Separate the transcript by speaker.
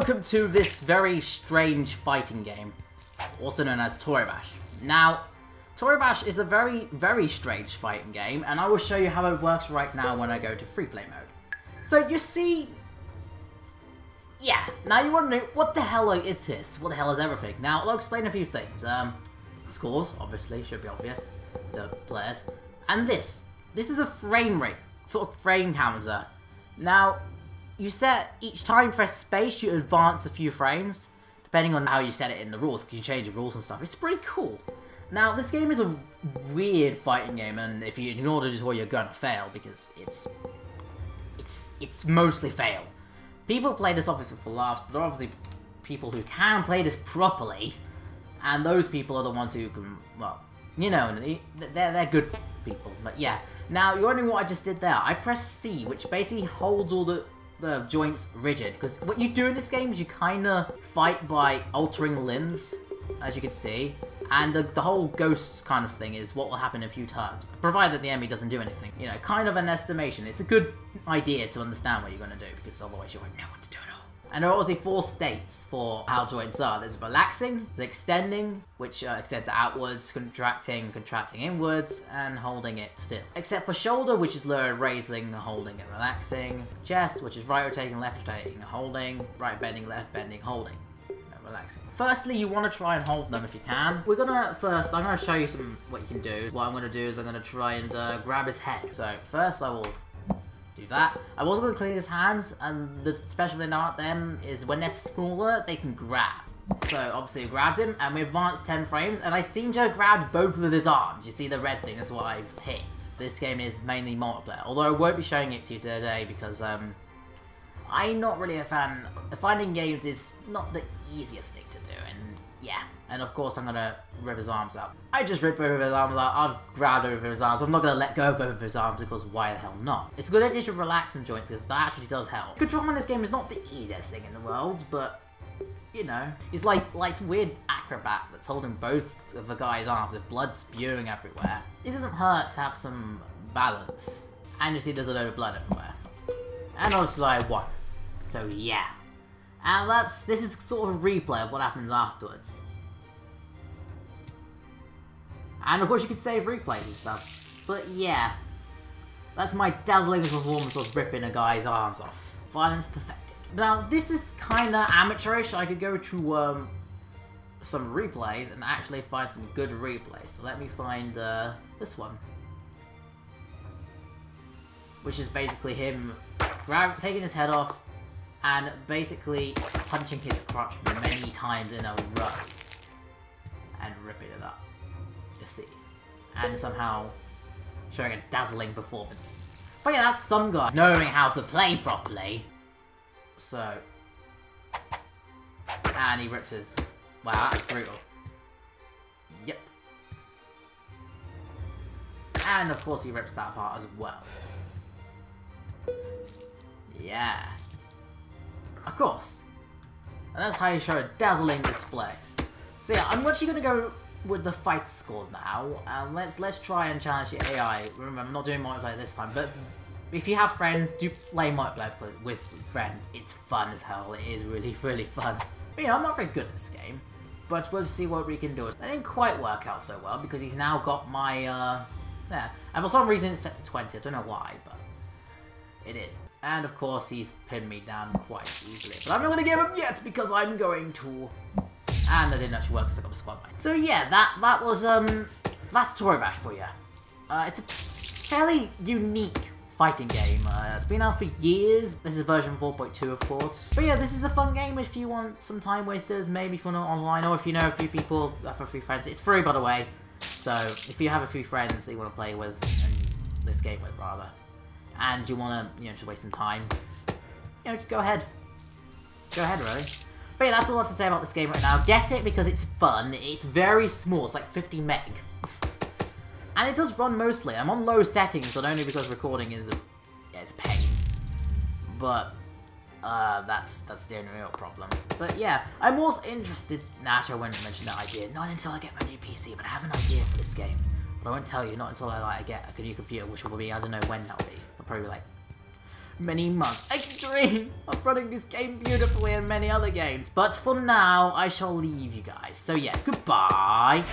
Speaker 1: to this very strange fighting game, also known as Toribash. Now, Toribash is a very, very strange fighting game, and I will show you how it works right now when I go to free play mode. So you see, yeah, now you're wondering, what the hell is this? What the hell is everything? Now, I'll explain a few things. Um, scores, obviously, should be obvious, the players. And this, this is a frame rate, sort of frame counter. Now, you set, each time you press space, you advance a few frames, depending on how you set it in the rules, because you change the rules and stuff. It's pretty cool. Now, this game is a weird fighting game, and if you ignore the tutorial, you're gonna fail, because it's... It's, it's mostly fail. People play this obviously for laughs, but obviously people who can play this properly, and those people are the ones who can, well, you know, they're, they're good people, but yeah. Now, you're wondering what I just did there. I pressed C, which basically holds all the the joints rigid, because what you do in this game is you kind of fight by altering limbs, as you can see, and the, the whole ghost kind of thing is what will happen in a few turns, provided the enemy doesn't do anything. You know, kind of an estimation. It's a good idea to understand what you're going to do, because otherwise you won't know what to do at all. And there are obviously four states for how joints are. There's relaxing, there's extending, which uh, extends outwards, contracting, contracting inwards, and holding it still. Except for shoulder, which is lower raising, holding, and relaxing. Chest, which is right rotating, left rotating, holding. Right bending, left bending, holding relaxing. Firstly, you want to try and hold them if you can. We're gonna, first, I'm gonna show you some, what you can do. What I'm gonna do is I'm gonna try and uh, grab his head. So, first I will do that. I'm also going to clean his hands, and the special thing about them is when they're smaller, they can grab. So obviously I grabbed him, and we advanced 10 frames, and I seem to have grabbed both of his arms. You see the red thing, that's what I've hit. This game is mainly multiplayer, although I won't be showing it to you today because um, I'm not really a fan. Finding games is not the easiest thing to do, and yeah. And of course I'm gonna rip his arms out. I just both of his arms out, I've grabbed over his arms, I'm not gonna let go of both of his arms because why the hell not? It's a good idea to relax some joints because that actually does help. Controlling this game is not the easiest thing in the world, but you know, he's like like some weird acrobat that's holding both of the guy's arms with blood spewing everywhere. It doesn't hurt to have some balance. And you see there's a load of blood everywhere. And obviously I won. So yeah. And that's this is sort of a replay of what happens afterwards. And of course you could save replays and stuff. But yeah. That's my dazzling performance of ripping a guy's arms off. Violence perfected. Now, this is kinda amateurish. I could go to um, some replays and actually find some good replays. So let me find uh, this one. Which is basically him grab, taking his head off and basically punching his crotch many times in a row and ripping it up You see. And somehow showing a dazzling performance. But yeah, that's some guy knowing how to play properly. So... And he ripped his... Wow, that's brutal. Yep. And of course he rips that apart as well. Yeah. Of course. And that's how you show a dazzling display. So yeah, I'm actually going to go with the fight score now, and let's let's try and challenge the AI. Remember, I'm not doing multiplayer this time, but if you have friends, do play multiplayer with friends. It's fun as hell. It is really, really fun. But, you know, I'm not very good at this game, but we'll see what we can do. It didn't quite work out so well, because he's now got my, uh, yeah. And for some reason it's set to 20, I don't know why, but it is. And of course he's pinned me down quite easily. But I'm not going to give him yet, because I'm going to and that didn't actually work because I got the squad back. So yeah, that that was um that's Toribash for you. Uh, it's a fairly unique fighting game. Uh, it's been out for years. This is version 4.2, of course. But yeah, this is a fun game if you want some time wasters, maybe if you're it online, or if you know a few people uh, for free friends. It's free, by the way. So if you have a few friends that you want to play with, and this game with, rather, and you want to, you know, just waste some time, you know, just go ahead. Go ahead, really. But yeah, that's all I have to say about this game right now. Get it because it's fun. It's very small. It's like 50 meg. and it does run mostly. I'm on low settings, but only because recording is a, yeah, it's a pain. But uh, that's that's the only real problem. But yeah, I'm also interested. Nah, I won't mention that idea. Not until I get my new PC, but I have an idea for this game. But I won't tell you. Not until I like get a new computer, which will be I don't know when that'll be. Probably like many months. I can dream of running this game beautifully and many other games. But for now, I shall leave you guys. So yeah, goodbye.